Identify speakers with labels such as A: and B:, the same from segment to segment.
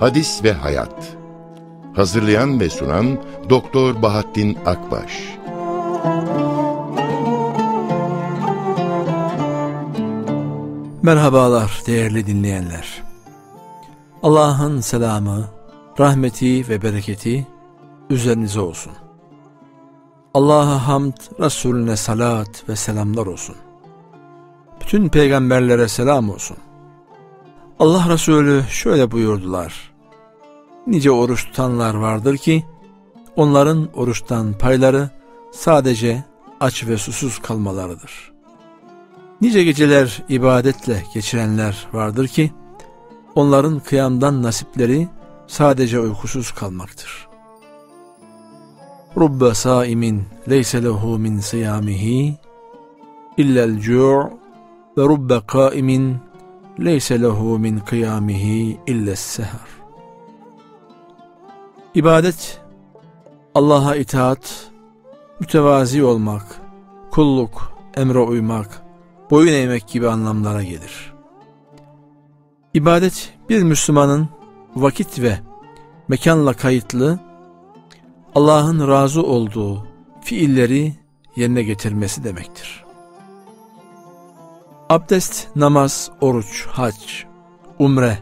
A: Hadis ve Hayat Hazırlayan ve sunan Doktor Bahattin Akbaş
B: Merhabalar değerli dinleyenler. Allah'ın selamı, rahmeti ve bereketi üzerinize olsun. Allah'a hamd, Resulüne salat ve selamlar olsun. Bütün peygamberlere selam olsun. Allah Resulü şöyle buyurdular. Nice oruç tutanlar vardır ki, onların oruçtan payları sadece aç ve susuz kalmalarıdır. Nice geceler ibadetle geçirenler vardır ki, onların kıyamdan nasipleri sadece uykusuz kalmaktır. Rubbe saimin leyse lehu min siyamihi illel cu' ve rubbe kaimin leyse lehu min kıyamihi illes seher. İbadet, Allah'a itaat, mütevazi olmak, kulluk, emre uymak, boyun eğmek gibi anlamlara gelir. İbadet bir Müslümanın vakit ve mekanla kayıtlı Allah'ın razı olduğu fiilleri yerine getirmesi demektir. Abdest, namaz, oruç, hac, umre,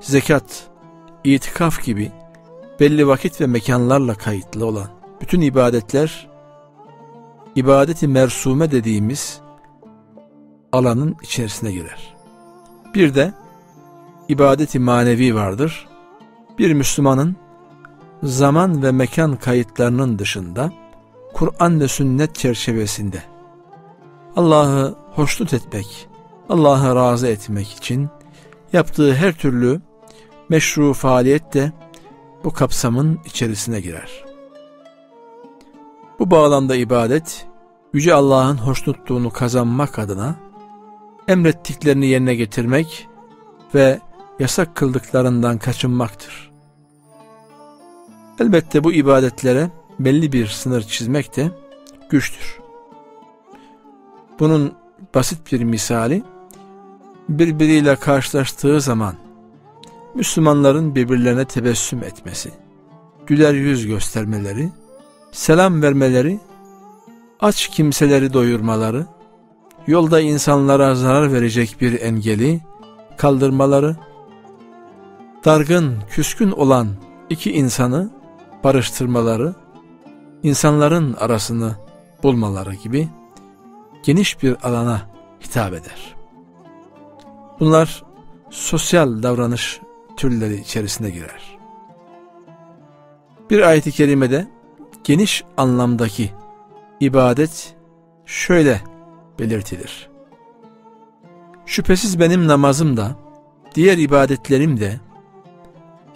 B: zekat, itikaf gibi belli vakit ve mekanlarla kayıtlı olan bütün ibadetler ibadeti mersume dediğimiz alanın içerisine girer. Bir de ibadeti manevi vardır. Bir Müslümanın zaman ve mekan kayıtlarının dışında Kur'an ve sünnet çerçevesinde Allah'ı hoşnut etmek, Allah'ı razı etmek için yaptığı her türlü meşru faaliyet de bu kapsamın içerisine girer. Bu bağlamda ibadet, Yüce Allah'ın hoşnutluğunu kazanmak adına emrettiklerini yerine getirmek ve yasak kıldıklarından kaçınmaktır. Elbette bu ibadetlere belli bir sınır çizmek de güçtür. Bunun basit bir misali birbiriyle karşılaştığı zaman Müslümanların birbirlerine tebessüm etmesi, güler yüz göstermeleri, selam vermeleri, aç kimseleri doyurmaları, yolda insanlara zarar verecek bir engeli kaldırmaları, dargın, küskün olan iki insanı barıştırmaları, insanların arasını bulmaları gibi geniş bir alana hitap eder. Bunlar sosyal davranış türleri içerisine girer. Bir ayet-i kerimede geniş anlamdaki ibadet şöyle belirtilir. Şüphesiz benim namazım da, diğer ibadetlerim de,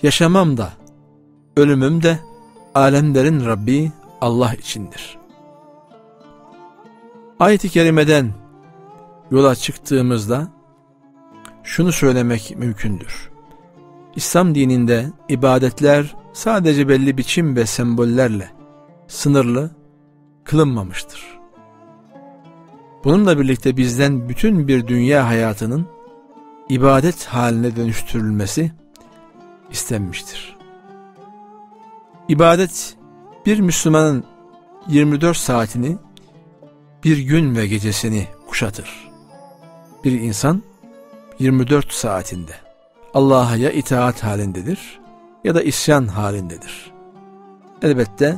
B: yaşamam da, ölümüm de, alemlerin Rabbi Allah içindir. Ayet-i kerimeden yola çıktığımızda şunu söylemek mümkündür. İslam dininde ibadetler sadece belli biçim ve sembollerle sınırlı kılınmamıştır. Bununla birlikte bizden bütün bir dünya hayatının ibadet haline dönüştürülmesi istenmiştir. İbadet bir Müslümanın 24 saatini bir gün ve gecesini kuşatır. Bir insan 24 saatinde Allah'a ya itaat halindedir ya da isyan halindedir. Elbette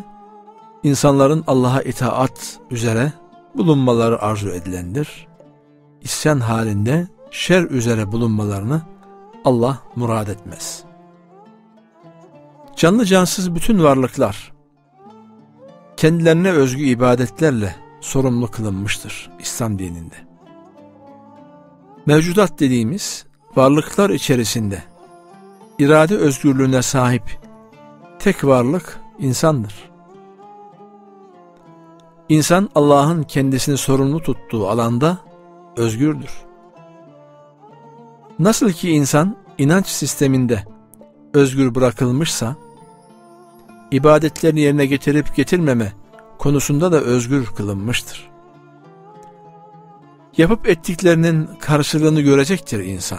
B: insanların Allah'a itaat üzere bulunmaları arzu edilendir. İsyan halinde şer üzere bulunmalarını Allah murad etmez. Canlı cansız bütün varlıklar kendilerine özgü ibadetlerle sorumlu kılınmıştır İslam dininde. Mevcudat dediğimiz varlıklar içerisinde irade özgürlüğüne sahip tek varlık insandır. İnsan Allah'ın kendisini sorumlu tuttuğu alanda özgürdür. Nasıl ki insan inanç sisteminde özgür bırakılmışsa, ibadetlerini yerine getirip getirmeme konusunda da özgür kılınmıştır. Yapıp ettiklerinin karşılığını görecektir insan.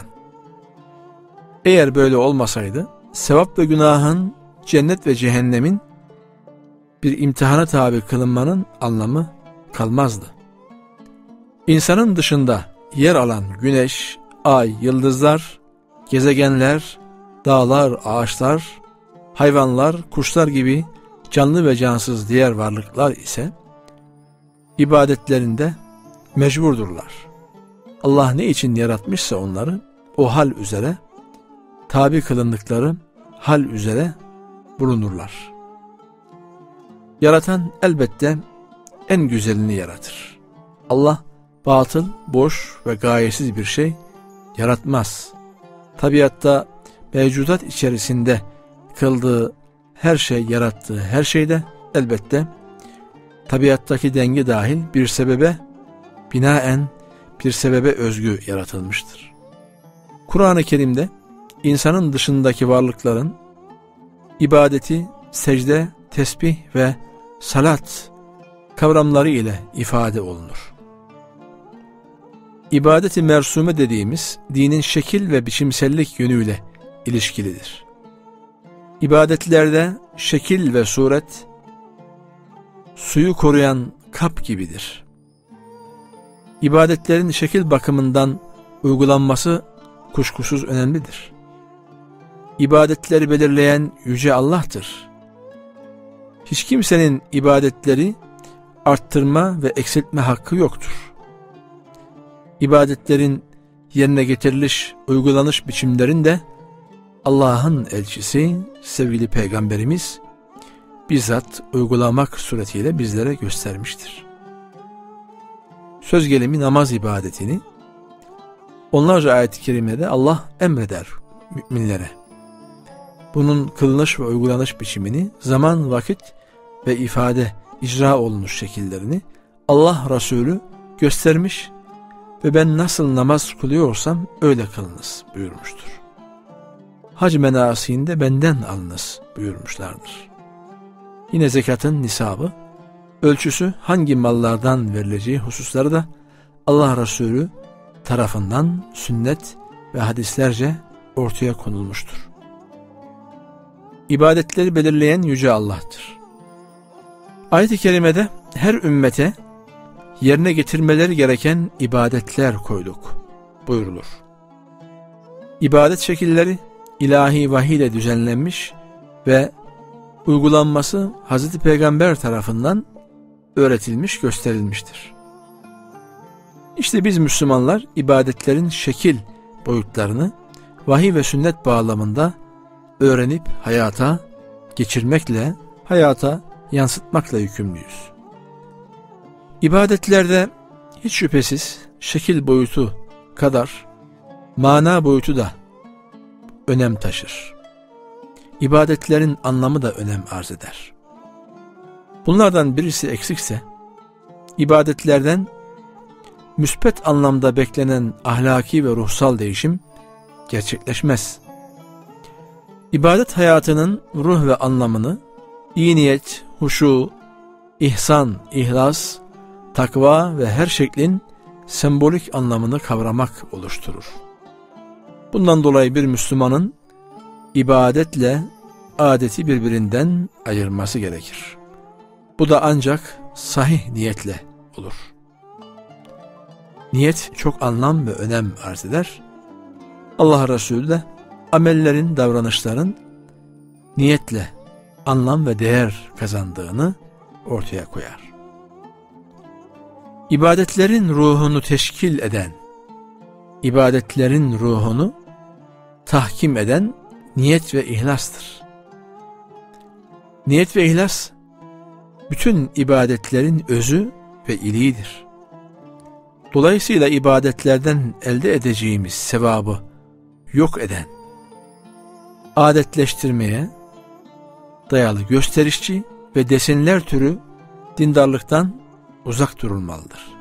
B: Eğer böyle olmasaydı sevap ve günahın, cennet ve cehennemin bir imtihana tabi kılınmanın anlamı kalmazdı. İnsanın dışında yer alan güneş, ay, yıldızlar, gezegenler, dağlar, ağaçlar, hayvanlar, kuşlar gibi canlı ve cansız diğer varlıklar ise ibadetlerinde mecburdurlar. Allah ne için yaratmışsa onları o hal üzere tabi kılındıkları hal üzere bulunurlar. Yaratan elbette en güzelini yaratır. Allah batıl, boş ve gayesiz bir şey yaratmaz. Tabiatta mevcudat içerisinde kıldığı her şey yarattığı her şeyde elbette tabiattaki denge dahil bir sebebe binaen bir sebebe özgü yaratılmıştır. Kur'an-ı Kerim'de insanın dışındaki varlıkların ibadeti, secde, tesbih ve salat kavramları ile ifade olunur. İbadeti mersume dediğimiz dinin şekil ve biçimsellik yönüyle ilişkilidir. İbadetlerde şekil ve suret suyu koruyan kap gibidir. İbadetlerin şekil bakımından uygulanması kuşkusuz önemlidir. İbadetleri belirleyen Yüce Allah'tır. Hiç kimsenin ibadetleri arttırma ve eksiltme hakkı yoktur. İbadetlerin yerine getiriliş, uygulanış biçimlerinde Allah'ın elçisi, sevgili peygamberimiz bizzat uygulamak suretiyle bizlere göstermiştir. Söz gelimi namaz ibadetini onlarca ayet-i kerimede Allah emreder müminlere. Bunun kılınış ve uygulanış biçimini, zaman, vakit ve ifade, icra olunuş şekillerini Allah Resulü göstermiş ve ben nasıl namaz kılıyorsam öyle kılınız buyurmuştur hac menasinde benden alınız buyurmuşlardır. Yine zekatın nisabı, ölçüsü hangi mallardan verileceği hususları da Allah Resulü tarafından sünnet ve hadislerce ortaya konulmuştur. İbadetleri belirleyen Yüce Allah'tır. Ayet-i Kerime'de her ümmete yerine getirmeleri gereken ibadetler koyduk buyurulur. İbadet şekilleri ilahi vahiy ile düzenlenmiş ve uygulanması Hazreti Peygamber tarafından öğretilmiş, gösterilmiştir. İşte biz Müslümanlar ibadetlerin şekil boyutlarını vahiy ve sünnet bağlamında öğrenip hayata geçirmekle, hayata yansıtmakla yükümlüyüz. İbadetlerde hiç şüphesiz şekil boyutu kadar mana boyutu da önem taşır. İbadetlerin anlamı da önem arz eder. Bunlardan birisi eksikse, ibadetlerden müspet anlamda beklenen ahlaki ve ruhsal değişim gerçekleşmez. İbadet hayatının ruh ve anlamını iyi niyet, huşu, ihsan, ihlas, takva ve her şeklin sembolik anlamını kavramak oluşturur. Bundan dolayı bir Müslümanın ibadetle adeti birbirinden ayırması gerekir. Bu da ancak sahih niyetle olur. Niyet çok anlam ve önem arz eder. Allah Resulü de amellerin, davranışların niyetle anlam ve değer kazandığını ortaya koyar. İbadetlerin ruhunu teşkil eden, ibadetlerin ruhunu tahkim eden niyet ve ihlastır. Niyet ve ihlas bütün ibadetlerin özü ve iliğidir. Dolayısıyla ibadetlerden elde edeceğimiz sevabı yok eden, adetleştirmeye dayalı gösterişçi ve desenler türü dindarlıktan uzak durulmalıdır.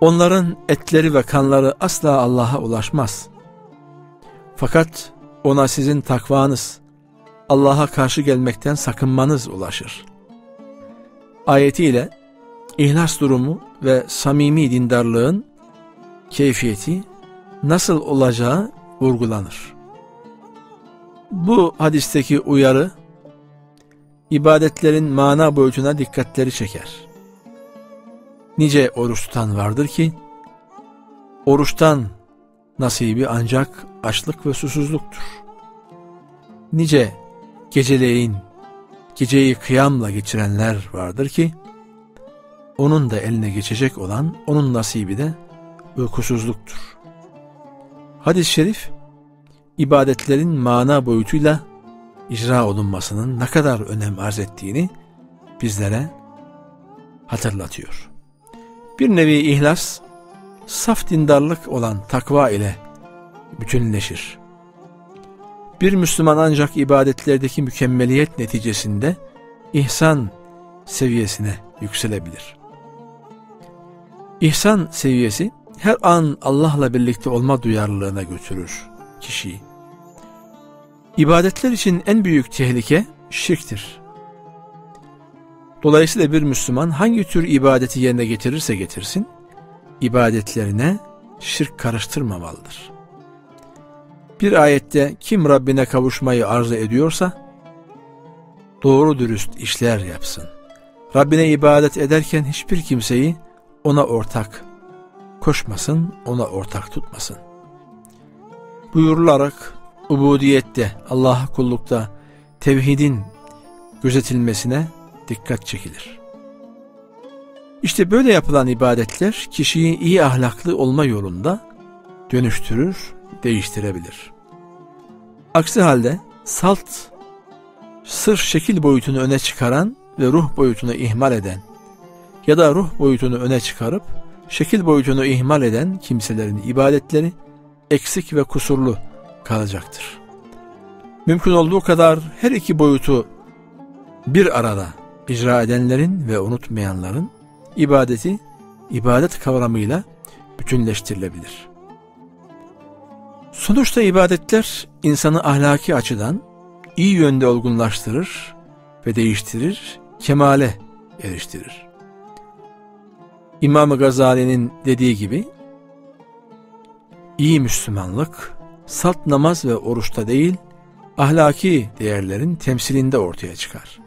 B: Onların etleri ve kanları asla Allah'a ulaşmaz. Fakat ona sizin takvanız, Allah'a karşı gelmekten sakınmanız ulaşır. Ayetiyle ihlas durumu ve samimi dindarlığın keyfiyeti nasıl olacağı vurgulanır. Bu hadisteki uyarı ibadetlerin mana boyutuna dikkatleri çeker. Nice oruç tutan vardır ki oruçtan nasibi ancak açlık ve susuzluktur. Nice geceleyin geceyi kıyamla geçirenler vardır ki onun da eline geçecek olan onun nasibi de uykusuzluktur. Hadis-i şerif ibadetlerin mana boyutuyla icra olunmasının ne kadar önem arz ettiğini bizlere hatırlatıyor. Bir nevi ihlas, saf dindarlık olan takva ile bütünleşir. Bir Müslüman ancak ibadetlerdeki mükemmeliyet neticesinde ihsan seviyesine yükselebilir. İhsan seviyesi her an Allah'la birlikte olma duyarlılığına götürür kişiyi. İbadetler için en büyük tehlike şirktir. Dolayısıyla bir Müslüman hangi tür ibadeti yerine getirirse getirsin, ibadetlerine şirk karıştırmamalıdır. Bir ayette kim Rabbine kavuşmayı arzu ediyorsa, doğru dürüst işler yapsın. Rabbine ibadet ederken hiçbir kimseyi ona ortak koşmasın, ona ortak tutmasın. Buyurularak ubudiyette, Allah'a kullukta, tevhidin gözetilmesine dikkat çekilir. İşte böyle yapılan ibadetler kişiyi iyi ahlaklı olma yolunda dönüştürür, değiştirebilir. Aksi halde salt, sırf şekil boyutunu öne çıkaran ve ruh boyutunu ihmal eden ya da ruh boyutunu öne çıkarıp şekil boyutunu ihmal eden kimselerin ibadetleri eksik ve kusurlu kalacaktır. Mümkün olduğu kadar her iki boyutu bir arada icra edenlerin ve unutmayanların ibadeti ibadet kavramıyla bütünleştirilebilir. Sonuçta ibadetler insanı ahlaki açıdan iyi yönde olgunlaştırır ve değiştirir, kemale eriştirir. İmam Gazali'nin dediği gibi iyi Müslümanlık salt namaz ve oruçta değil ahlaki değerlerin temsilinde ortaya çıkar.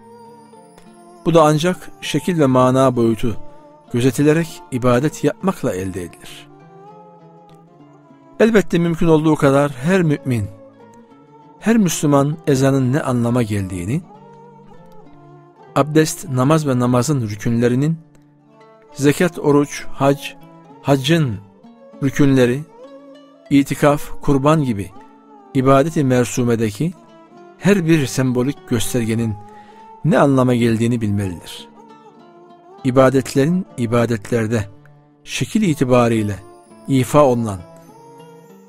B: Bu da ancak şekil ve mana boyutu gözetilerek ibadet yapmakla elde edilir. Elbette mümkün olduğu kadar her mümin, her Müslüman ezanın ne anlama geldiğini, abdest, namaz ve namazın rükünlerinin zekat, oruç, hac, haccın rükünleri, itikaf, kurban gibi ibadeti mersumedeki her bir sembolik göstergenin ne anlama geldiğini bilmelidir. İbadetlerin ibadetlerde şekil itibariyle ifa olunan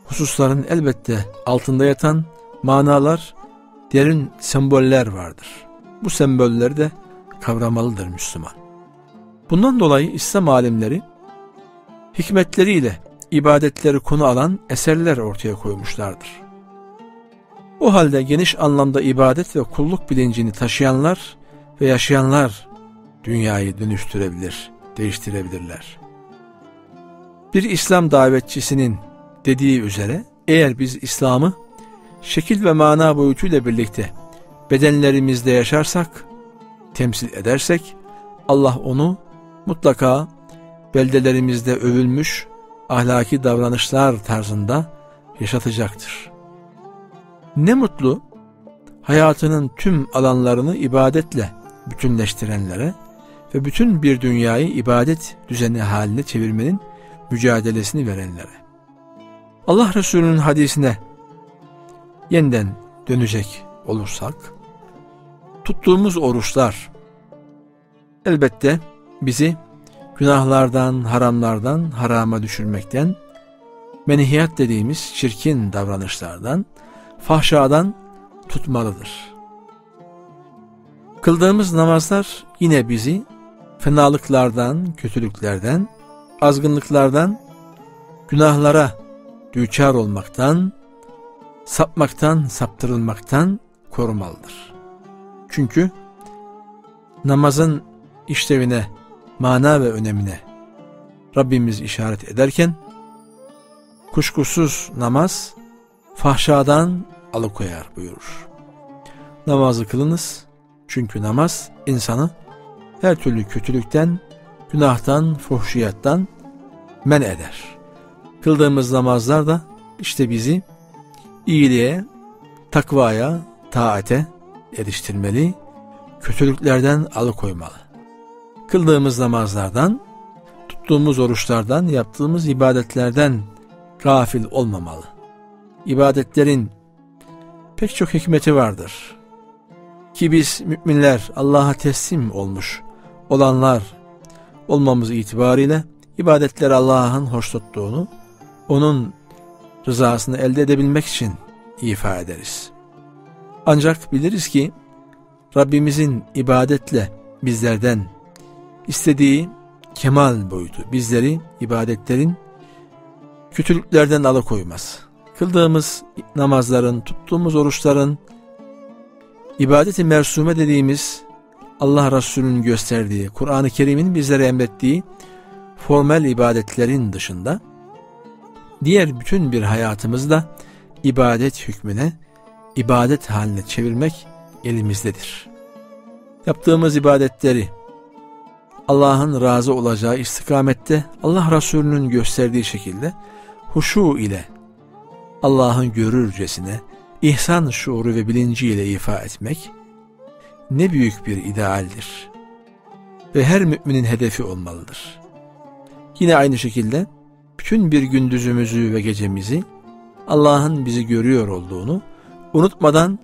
B: hususların elbette altında yatan manalar, derin semboller vardır. Bu sembolleri de kavramalıdır Müslüman. Bundan dolayı İslam alimleri hikmetleriyle ibadetleri konu alan eserler ortaya koymuşlardır. O halde geniş anlamda ibadet ve kulluk bilincini taşıyanlar ve yaşayanlar dünyayı dönüştürebilir, değiştirebilirler. Bir İslam davetçisinin dediği üzere eğer biz İslam'ı şekil ve mana boyutuyla birlikte bedenlerimizde yaşarsak, temsil edersek Allah onu mutlaka beldelerimizde övülmüş ahlaki davranışlar tarzında yaşatacaktır. Ne mutlu hayatının tüm alanlarını ibadetle bütünleştirenlere ve bütün bir dünyayı ibadet düzeni haline çevirmenin mücadelesini verenlere. Allah Resulü'nün hadisine yeniden dönecek olursak, tuttuğumuz oruçlar elbette bizi günahlardan, haramlardan, harama düşürmekten, menhiyat dediğimiz çirkin davranışlardan, fahşadan tutmalıdır. Kıldığımız namazlar yine bizi fenalıklardan, kötülüklerden, azgınlıklardan, günahlara düçar olmaktan, sapmaktan, saptırılmaktan korumalıdır. Çünkü namazın işlevine, mana ve önemine Rabbimiz işaret ederken kuşkusuz namaz fahşadan, alıkoyar buyurur. Namazı kılınız çünkü namaz insanı her türlü kötülükten, günahtan, fuhşiyattan men eder. Kıldığımız namazlar da işte bizi iyiliğe, takvaya, taate eriştirmeli, kötülüklerden alıkoymalı. Kıldığımız namazlardan, tuttuğumuz oruçlardan, yaptığımız ibadetlerden gafil olmamalı. İbadetlerin pek çok hikmeti vardır. Ki biz müminler Allah'a teslim olmuş olanlar olmamız itibariyle ibadetler Allah'ın hoş tuttuğunu, onun rızasını elde edebilmek için ifa ederiz. Ancak biliriz ki Rabbimizin ibadetle bizlerden istediği kemal boyutu bizleri ibadetlerin kötülüklerden alıkoymaz. Kıldığımız namazların, tuttuğumuz oruçların, ibadeti mersume dediğimiz Allah Resulü'nün gösterdiği, Kur'an-ı Kerim'in bizlere emrettiği formel ibadetlerin dışında diğer bütün bir hayatımızda ibadet hükmüne, ibadet haline çevirmek elimizdedir. Yaptığımız ibadetleri Allah'ın razı olacağı istikamette Allah Resulü'nün gösterdiği şekilde huşu ile Allah'ın görürcesine ihsan şuuru ve bilinciyle ifa etmek ne büyük bir idealdir. Ve her müminin hedefi olmalıdır. Yine aynı şekilde bütün bir gündüzümüzü ve gecemizi Allah'ın bizi görüyor olduğunu unutmadan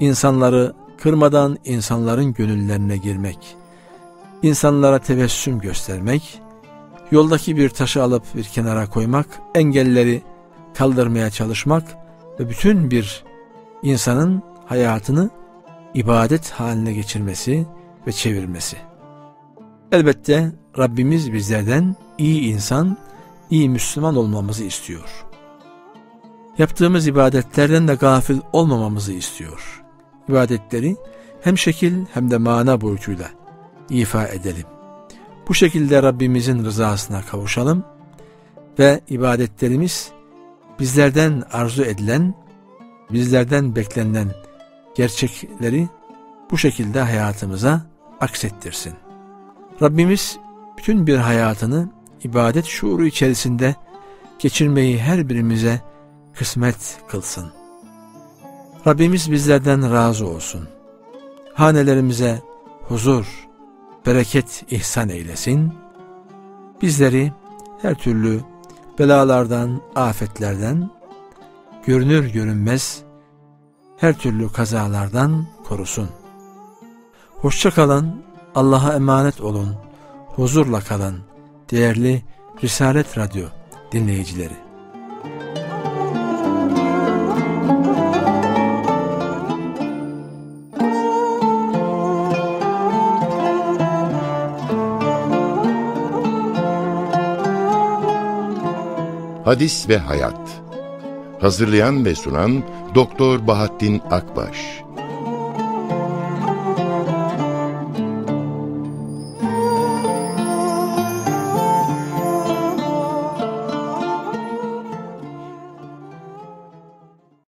B: insanları kırmadan insanların gönüllerine girmek, insanlara tebessüm göstermek, yoldaki bir taşı alıp bir kenara koymak, engelleri kaldırmaya çalışmak ve bütün bir insanın hayatını ibadet haline geçirmesi ve çevirmesi. Elbette Rabbimiz bizlerden iyi insan, iyi Müslüman olmamızı istiyor. Yaptığımız ibadetlerden de gafil olmamamızı istiyor. İbadetleri hem şekil hem de mana boyutuyla ifa edelim. Bu şekilde Rabbimizin rızasına kavuşalım ve ibadetlerimiz bizlerden arzu edilen, bizlerden beklenen gerçekleri bu şekilde hayatımıza aksettirsin. Rabbimiz bütün bir hayatını ibadet şuuru içerisinde geçirmeyi her birimize kısmet kılsın. Rabbimiz bizlerden razı olsun. Hanelerimize huzur, bereket ihsan eylesin. Bizleri her türlü belalardan, afetlerden, görünür görünmez her türlü kazalardan korusun. Hoşça kalın, Allah'a emanet olun, huzurla kalın değerli Risalet Radyo dinleyicileri.
A: Hadis ve Hayat Hazırlayan ve sunan Doktor Bahattin Akbaş